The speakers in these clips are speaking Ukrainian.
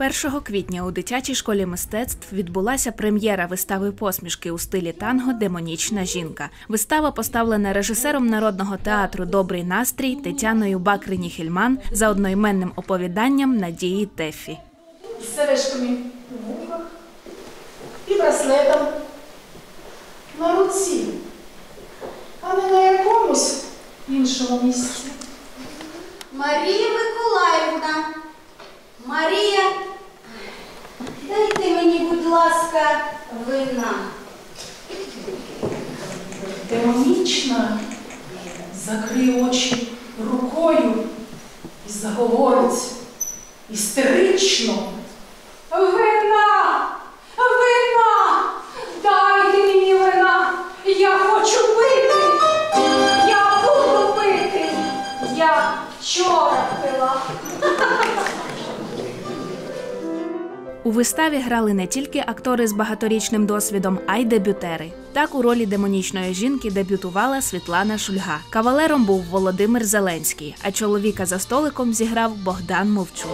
1 квітня у дитячій школі мистецтв відбулася прем'єра вистави посмішки у стилі танго Демонічна жінка. Вистава поставлена режисером народного театру Добрий настрій Тетяною Бакрині Хільман за одноіменним оповіданням Надії Тефі. з сережками в вухах і браслетом на руці, а не на якомусь іншому місці. Марія Миколаївна. Ласка, вина. Демонічна закриє очі рукою і заговорить істерично. У виставі грали не тільки актори з багаторічним досвідом, а й дебютери. Так у ролі демонічної жінки дебютувала Світлана Шульга. Кавалером був Володимир Зеленський, а чоловіка за столиком зіграв Богдан Мовчун.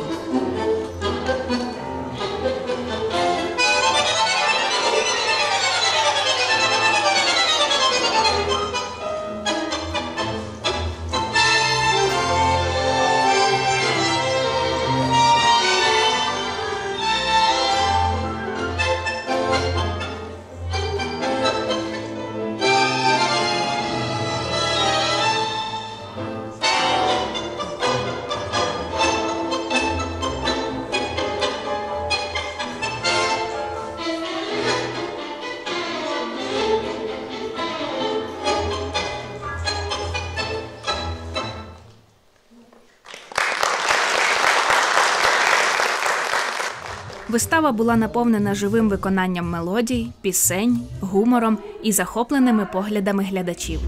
Вистава була наповнена живим виконанням мелодій, пісень, гумором і захопленими поглядами глядачів.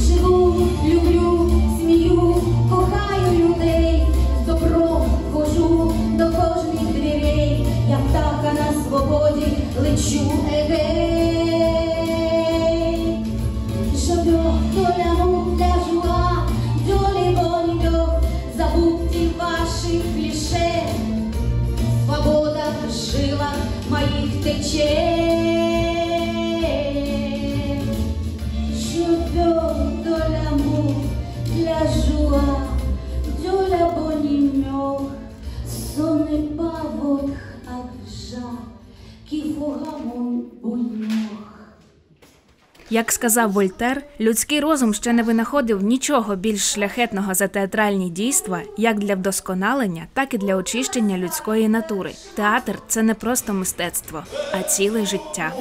Живу, люблю, смію, кохаю людей, добром хожу до кожних дверей, я птаха на свободі лечу егей. Моїх тече. Je veux de l'amour, de la joie, de la bonne humeur. Як сказав Вольтер, людський розум ще не винаходив нічого більш шляхетного за театральні дійства, як для вдосконалення, так і для очищення людської натури. Театр це не просто мистецтво, а ціле життя.